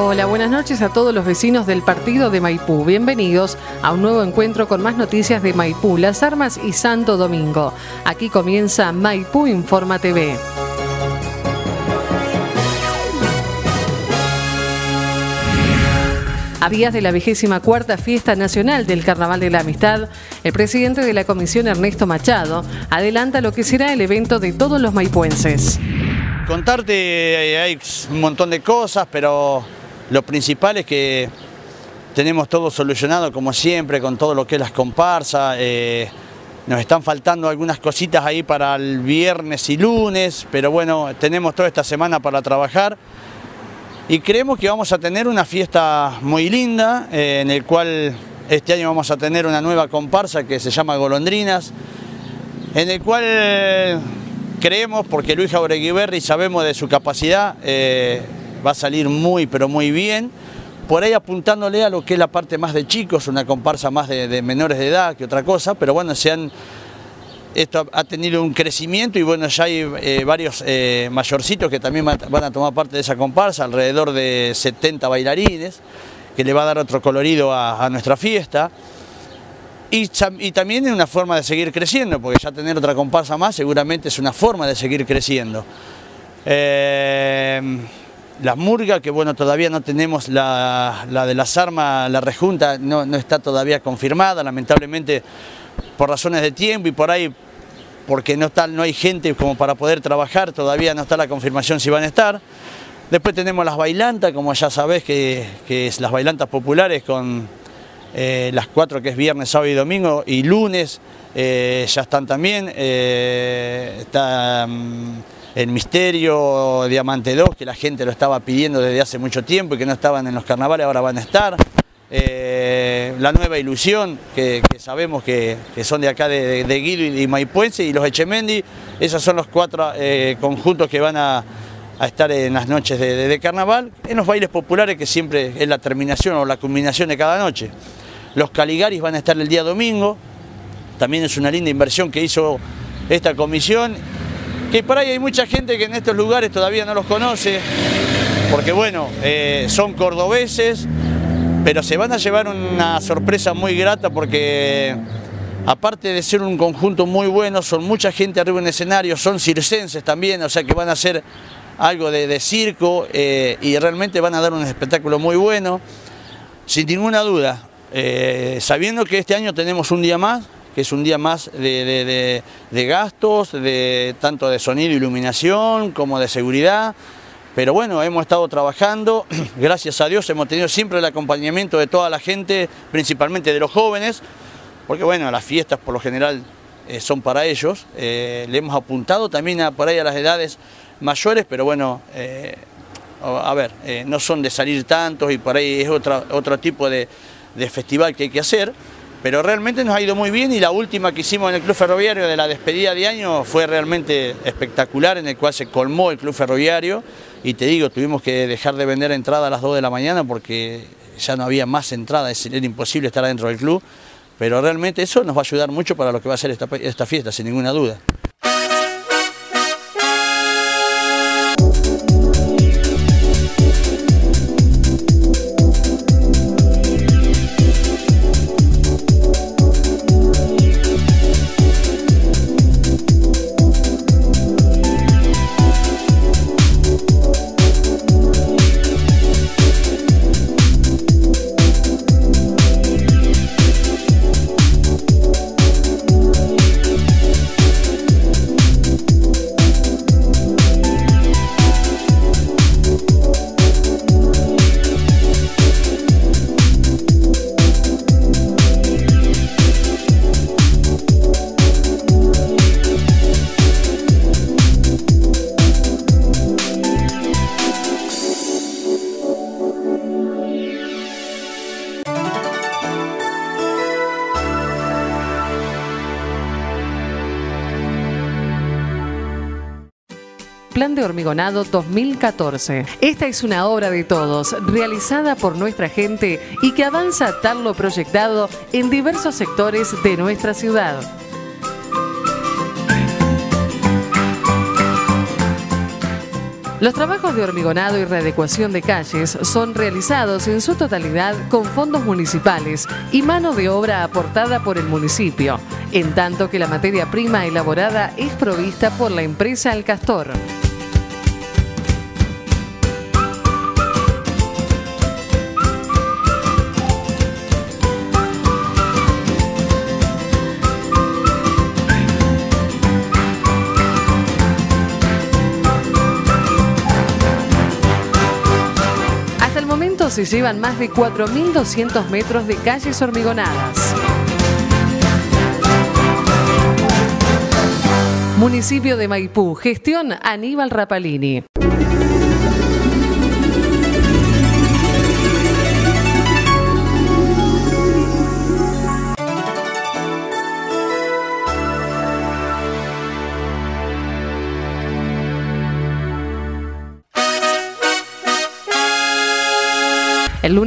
Hola, buenas noches a todos los vecinos del partido de Maipú. Bienvenidos a un nuevo encuentro con más noticias de Maipú, Las Armas y Santo Domingo. Aquí comienza Maipú Informa TV. A días de la vigésima cuarta fiesta nacional del Carnaval de la Amistad, el presidente de la comisión, Ernesto Machado, adelanta lo que será el evento de todos los maipuenses. Contarte eh, hay un montón de cosas, pero lo principal es que tenemos todo solucionado como siempre con todo lo que es las comparsas. Eh, nos están faltando algunas cositas ahí para el viernes y lunes, pero bueno, tenemos toda esta semana para trabajar y creemos que vamos a tener una fiesta muy linda, eh, en el cual este año vamos a tener una nueva comparsa que se llama Golondrinas, en el cual creemos, porque Luis Jauregui sabemos de su capacidad, eh, va a salir muy pero muy bien, por ahí apuntándole a lo que es la parte más de chicos, una comparsa más de, menores de edad que otra cosa, pero bueno, se han esto ha tenido un crecimiento y bueno, ya hay eh, varios eh, mayorcitos que también van a tomar parte de esa comparsa, alrededor de 70 bailarines, que le va a dar otro colorido a, nuestra fiesta. Y, también es una forma de seguir creciendo, porque ya tener otra comparsa más seguramente es una forma de seguir creciendo. Eh, las murgas, que bueno, todavía no tenemos la, de las armas, la rejunta no, no está todavía confirmada, lamentablemente por razones de tiempo y por ahí porque no, está, no hay gente como para poder trabajar, todavía no está la confirmación si van a estar. Después tenemos las bailantas, como ya sabés, que, es las bailantas populares con eh, las cuatro que es viernes, sábado y domingo, y lunes eh, ya están también. Eh, está mm, el Misterio Diamante 2, que la gente lo estaba pidiendo desde hace mucho tiempo y que no estaban en los carnavales, ahora van a estar. Eh, la nueva ilusión, que, sabemos que, son de acá de, Guido y, Maipuense, y los Echemendi, esos son los cuatro eh, conjuntos que van a, estar en las noches de, carnaval, en los bailes populares que siempre es la terminación o la culminación de cada noche. Los Caligaris van a estar el día domingo, también es una linda inversión que hizo esta comisión, que por ahí hay mucha gente que en estos lugares todavía no los conoce, porque bueno, eh, son cordobeses, pero se van a llevar una sorpresa muy grata porque aparte de ser un conjunto muy bueno, son mucha gente arriba en el escenario, son circenses también, o sea que van a hacer algo de, circo eh, y realmente van a dar un espectáculo muy bueno, sin ninguna duda, eh, sabiendo que este año tenemos un día más, que es un día más de, de gastos, de, tanto de sonido, iluminación como de seguridad, pero bueno, hemos estado trabajando, gracias a Dios hemos tenido siempre el acompañamiento de toda la gente, principalmente de los jóvenes, porque bueno, las fiestas por lo general eh, son para ellos. Eh, le hemos apuntado también a, por ahí a las edades mayores, pero bueno, eh, a ver, no son de salir tantos y por ahí es otro, otro tipo de, de festival que hay que hacer pero realmente nos ha ido muy bien y la última que hicimos en el Club Ferroviario de la despedida de año fue realmente espectacular, en el cual se colmó el Club Ferroviario y te digo, tuvimos que dejar de vender entrada a las 2 de la mañana porque ya no había más entradas, era imposible estar adentro del club, pero realmente eso nos va a ayudar mucho para lo que va a ser esta fiesta, sin ninguna duda. Hormigonado 2014. Esta es una obra de todos, realizada por nuestra gente y que avanza tal lo proyectado en diversos sectores de nuestra ciudad. Los trabajos de hormigonado y readecuación de calles son realizados en su totalidad con fondos municipales y mano de obra aportada por el municipio, en tanto que la materia prima elaborada es provista por la empresa El Castor. Se llevan más de 4.200 metros de calles hormigonadas. Municipio de Maipú, gestión Aníbal Rapalini.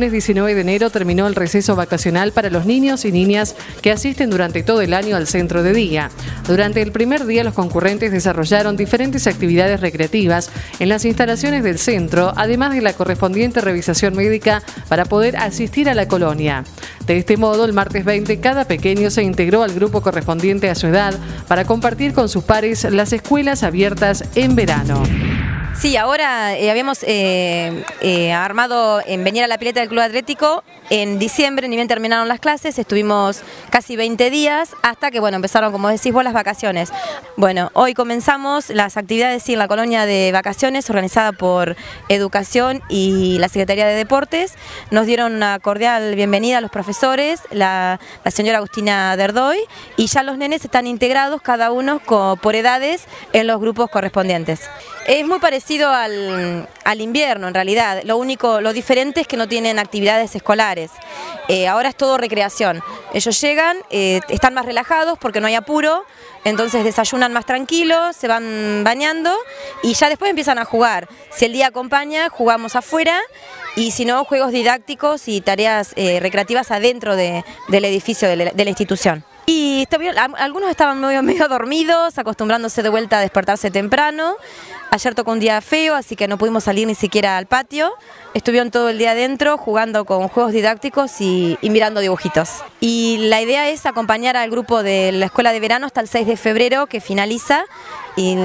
Lunes 19 de enero terminó el receso vacacional para los niños y niñas que asisten durante todo el año al centro de día. Durante el primer día los concurrentes desarrollaron diferentes actividades recreativas en las instalaciones del centro, además de la correspondiente revisación médica para poder asistir a la colonia. De este modo, el martes 20 cada pequeño se integró al grupo correspondiente a su edad para compartir con sus pares las escuelas abiertas en verano. Sí, ahora eh, habíamos eh, eh, armado en venir a la pileta del Club Atlético en diciembre, ni bien terminaron las clases, estuvimos casi 20 días hasta que bueno empezaron, como decís vos, las vacaciones. Bueno, hoy comenzamos las actividades en la colonia de vacaciones organizada por Educación y la Secretaría de Deportes. Nos dieron una cordial bienvenida a los profesores, la, señora Agustina Derdoy, y ya los nenes están integrados cada uno por edades en los grupos correspondientes. Es muy parecido al, invierno en realidad, lo único, lo diferente es que no tienen actividades escolares, eh, ahora es todo recreación, ellos llegan, eh, están más relajados porque no hay apuro, entonces desayunan más tranquilos, se van bañando y ya después empiezan a jugar, si el día acompaña jugamos afuera y si no juegos didácticos y tareas eh, recreativas adentro del edificio de la institución. Y algunos estaban medio, medio dormidos, acostumbrándose de vuelta a despertarse temprano. Ayer tocó un día feo, así que no pudimos salir ni siquiera al patio. Estuvieron todo el día adentro jugando con juegos didácticos y, y, mirando dibujitos. Y la idea es acompañar al grupo de la escuela de verano hasta el 6 de febrero que finaliza y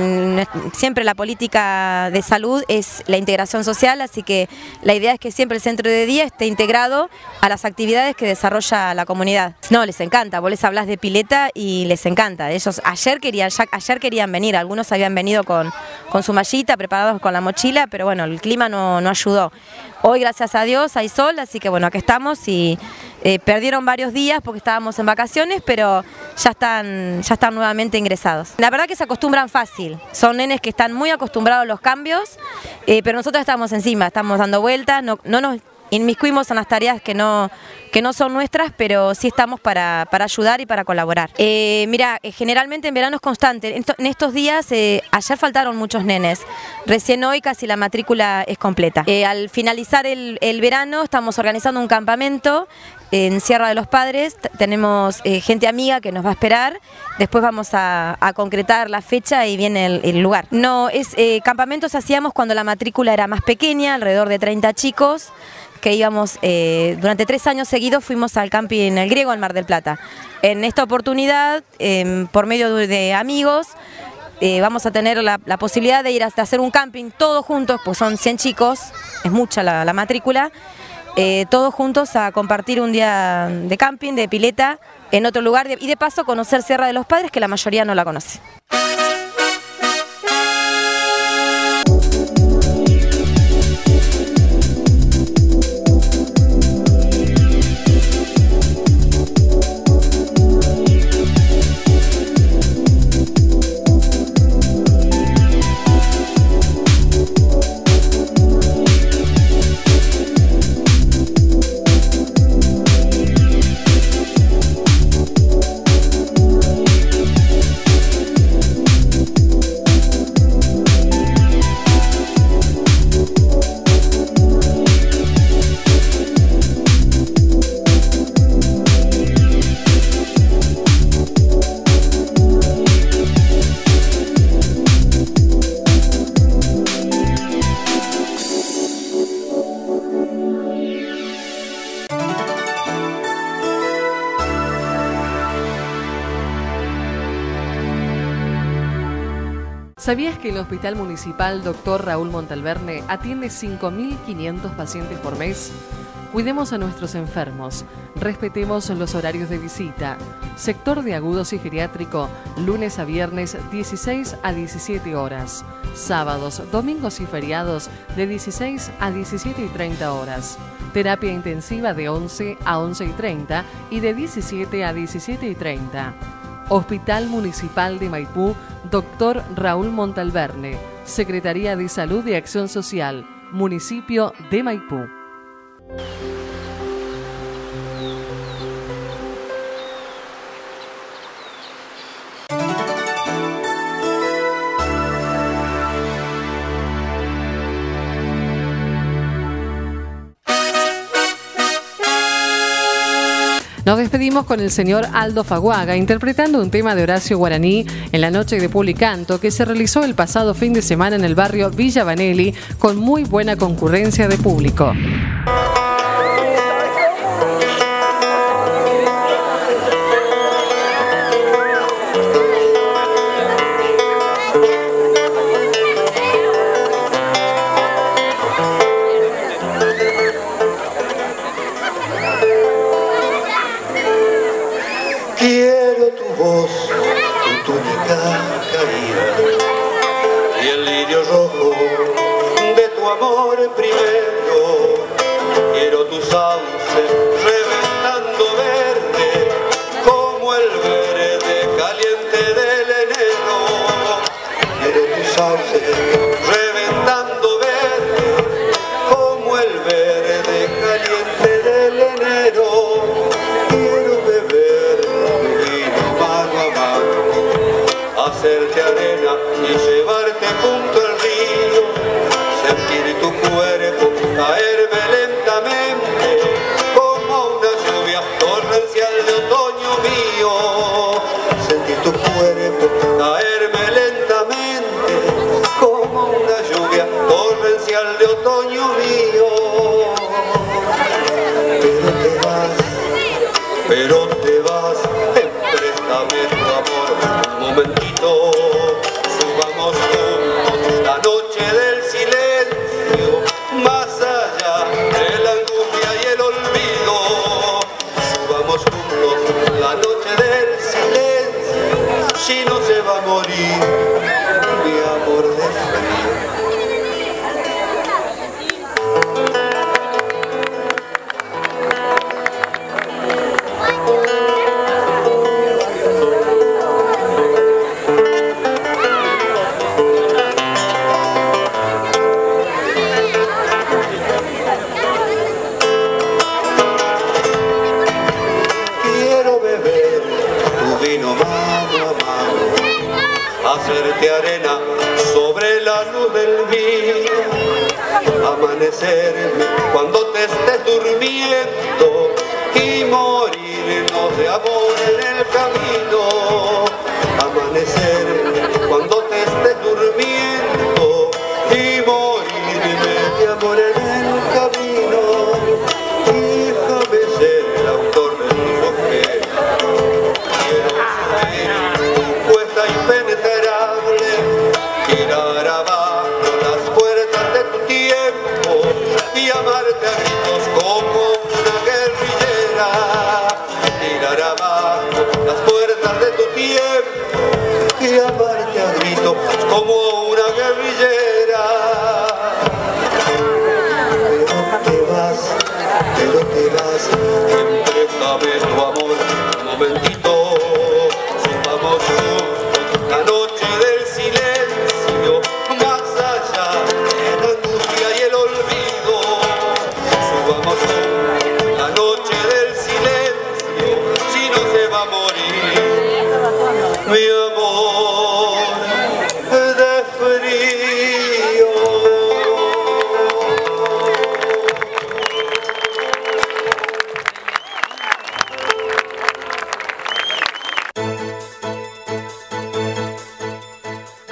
siempre la política de salud es la integración social, así que la idea es que siempre el centro de día esté integrado a las actividades que desarrolla la comunidad. No, les encanta, vos les hablas de pileta y les encanta. Ellos ayer querían, ayer querían venir, algunos habían venido con, con su mallita, preparados con la mochila, pero bueno, el clima no, no ayudó. Hoy, gracias a Dios, hay sol, así que bueno, aquí estamos y eh, perdieron varios días porque estábamos en vacaciones, pero ya están, ya están nuevamente ingresados. La verdad que se acostumbran fácil, son nenes que están muy acostumbrados a los cambios, eh, pero nosotros estamos encima, estamos dando vueltas, no, no nos inmiscuimos en las tareas que no, que no son nuestras, pero sí estamos para, ayudar y para colaborar. Eh, mira, eh, generalmente en verano es constante. En, estos días, eh, ayer faltaron muchos nenes. Recién hoy casi la matrícula es completa. al finalizar el, verano estamos organizando un campamento en Sierra de los Padres. tenemos gente amiga que nos va a esperar. Después vamos a, concretar la fecha y viene el, el lugar. No, es campamentos hacíamos cuando la matrícula era más pequeña, alrededor de 30 chicos que íbamos, eh, durante tres años seguidos fuimos al camping El Griego en Mar del Plata. En esta oportunidad, em, por medio de, amigos, eh, vamos a tener la, posibilidad de ir hasta hacer un camping todos juntos, pues son 100 chicos, es mucha la, matrícula, eh, todos juntos a compartir un día de camping, de pileta, en otro lugar y de paso conocer Sierra de los Padres, que la mayoría no la conoce. ¿Sabías que el Hospital Municipal Dr. Raúl Montalverne atiende 5.500 pacientes por mes? Cuidemos a nuestros enfermos, respetemos los horarios de visita. Sector de agudos y geriátrico, lunes a viernes 16 a 17 horas. Sábados, domingos y feriados de 16 a 17 y 30 horas. Terapia intensiva de 11 a 11 y 30 y de 17 a 17 y 30. Hospital Municipal de Maipú, Dr. Raúl Montalverne, Secretaría de Salud y Acción Social, Municipio de Maipú. Despedimos con el señor Aldo Faguaga interpretando un tema de Horacio Guaraní en la noche de Pulicanto que se realizó el pasado fin de semana en el barrio Villa Vanelli con muy buena concurrencia de público. otoño.